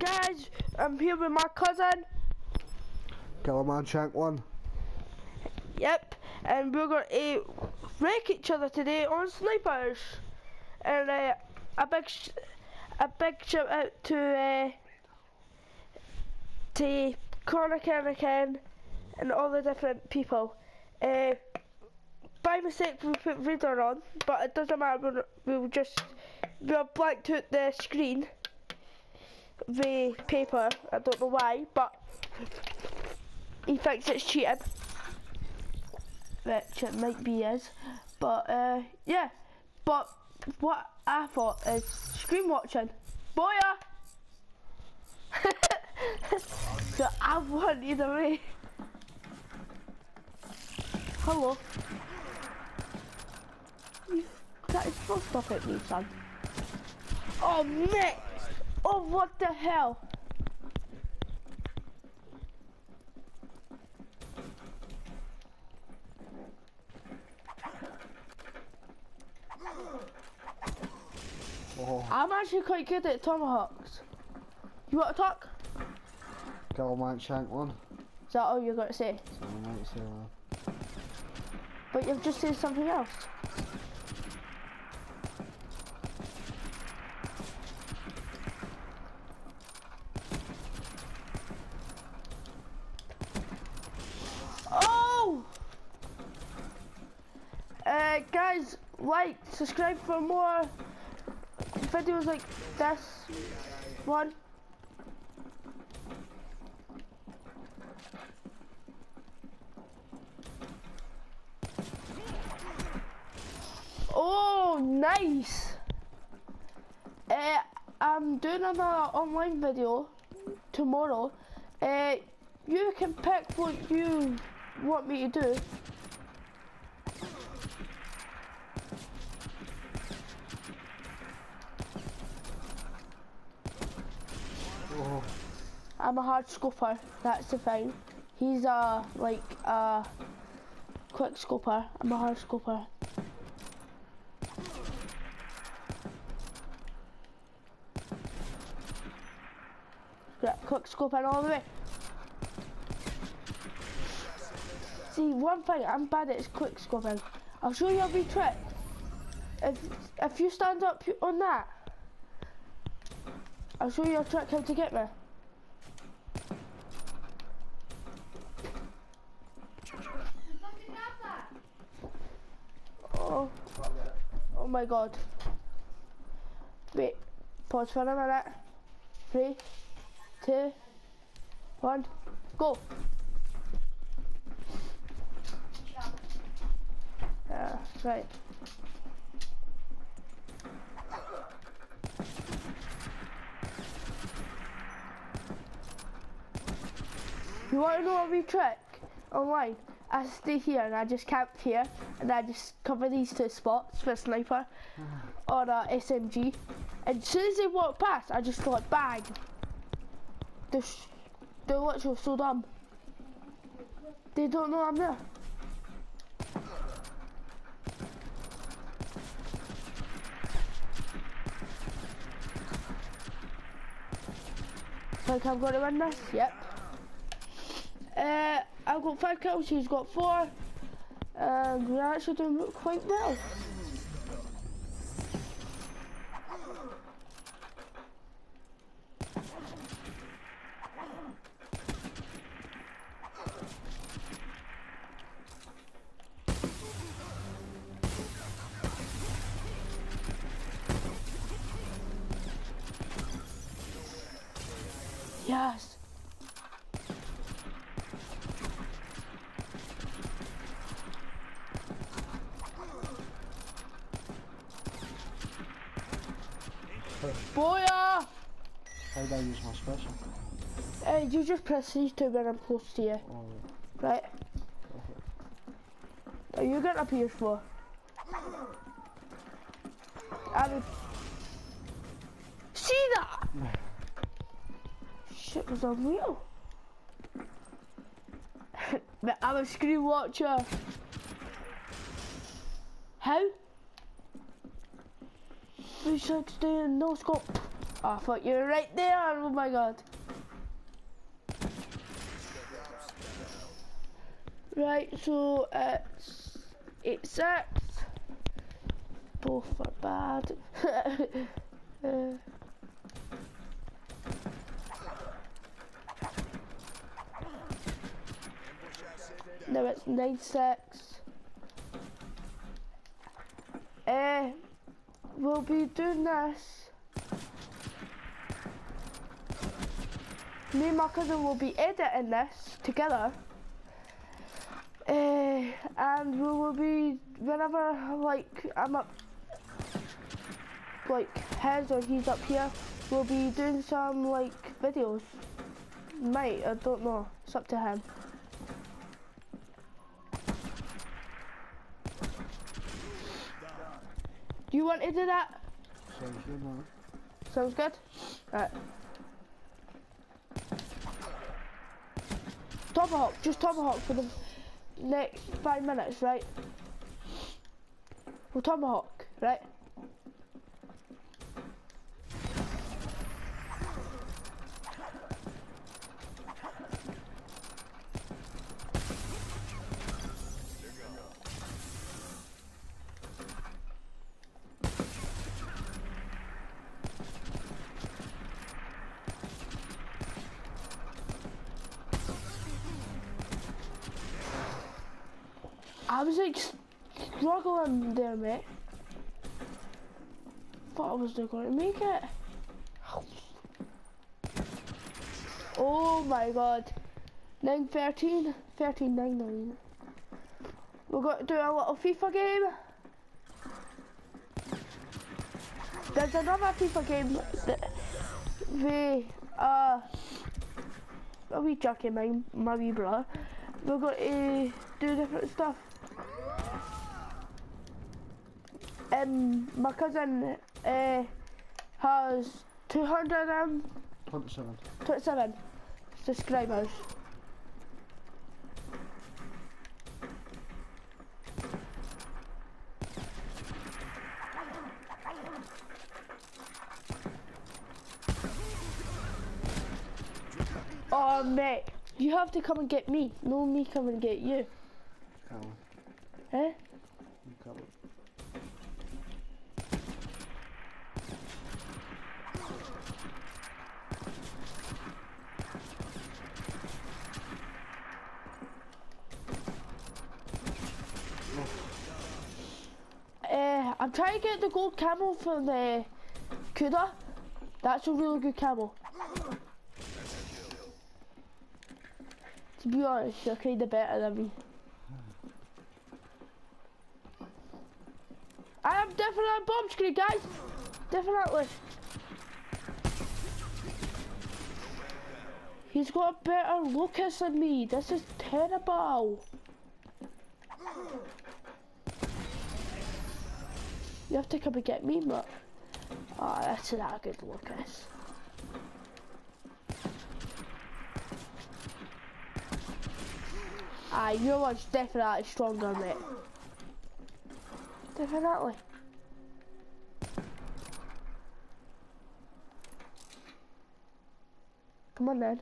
guys, I'm here with my cousin. Killerman Shank one. Yep, and we're going to wreck each other today on snipers. And uh, a big, sh a big shout out to uh, to Connor Kernican and all the different people. Uh, by mistake we put Vader on, but it doesn't matter. We'll, we'll just we'll blank out the screen the paper. I don't know why, but he thinks it's cheating, which it might be is. But uh, yeah, but what I thought is screen watching. Boya! so I've won either way. Hello. That is to stop at me, son. Oh mate! Oh what the hell? Oh, I'm actually quite good at tomahawks. You want to talk? Killerman Shank one. Is that all you're going to say? So I might say that. But you've just said something else. Oh! Uh, guys, like, subscribe for more videos like this one. Oh, nice! Uh, I'm doing another online video tomorrow. Uh, you can pick what you want me to do. Oh, I'm a hard scoper, that's the thing. He's a, like, a quick scoper. I'm a hard scoper. Quick scoping all the way. See, one thing I'm bad at is quick scoping. I'll show you wee trick. If, if you stand up on that, I'll show you a trick how to get me. Oh, oh my god. Wait, pause for a minute. Three, two, one, go. Yeah, right. You want to know a trick online? I stay here and I just camp here and I just cover these two spots for a sniper or a SMG. And as soon as they walk past, I just like bang. They're, sh- they're literally so dumb. They don't know I'm there. Think I'm going to win this? Yep. Uh, I've got five kills, he's got four. And we're actually doing quite well. Yes. Boya! how do I use my special? Hey, you just press these two when I'm close to you. Oh, Right. Are you getting up here for? I'm... See that? Shit was unreal. but I'm a screen watcher. How? 360 no scope. Oh, I thought you were right there. Oh my god. Right, so it's eight six. Both are bad. uh, no, it's nine six. Uh, we'll be doing this. Me and my cousin will be editing this together. Uh, and we will be whenever like I'm up like his or he's up here, we'll be doing some like videos. Might, I don't know. It's up to him. Do you want to do that? Sounds good, man. Sounds good? Right. Tomahawk, just tomahawk for the next five minutes, right? Well, tomahawk, right? I was like struggling there, mate. Thought I was not going to make it. Oh my god. 9 13, 13 9 9. We're going to do a little FIFA game. There's another FIFA game that we, uh, a wee Jackie, my, my wee brother. We're going to do different stuff. Um, my cousin uh, has 227 27. subscribers. Oh mate, you have to come and get me, no me come and get you. Come on. Eh? You got it. Uh, I'm trying to get the gold camo for the Kuda. That's a really good camo. To be honest, you're kinda better than me. I am definitely on bomb screen, guys. Definitely. He's got a better Locus than me. This is terrible. You have to come and get me, but oh, that's not a good look, guys. Ah, your one's definitely stronger, mate. Definitely. Come on then.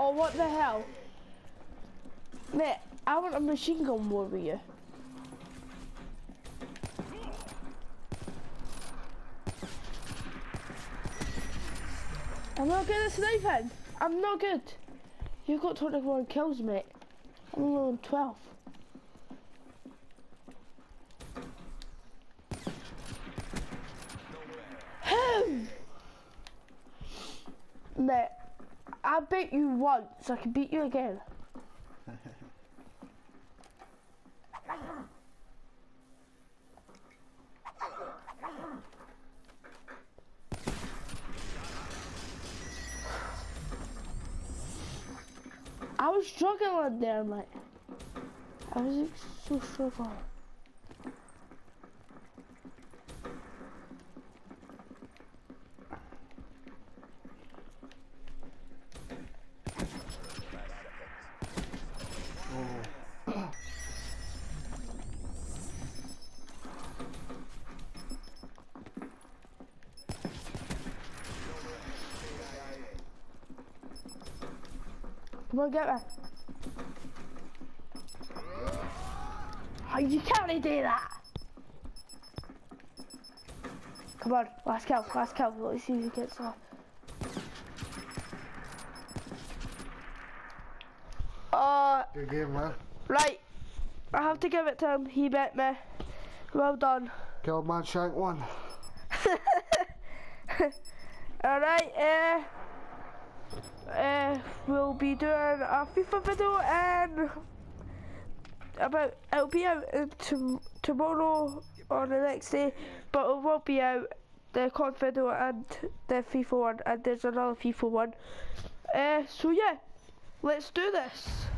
Oh, what the hell? Mate, I want a machine gun warrior. I'm not good at sniping. I'm not good. You've got 21 kills, mate. I'm only on 12. I beat you once, I can beat you again. I was struggling there, mate. I was so struggling. Come on, get there. Oh, you can't do that. Come on, last kill, last kill. Let's see who gets off. Uh, Good game, man. right. I have to give it to him. He bet me. Well done. Killed man shank one. Alright, uh, uh, we'll be doing a FIFA video and about, it'll be out uh, tom tomorrow or the next day, but it won't be out the COD video and the FIFA one, and there's another FIFA one. Uh, so yeah, let's do this.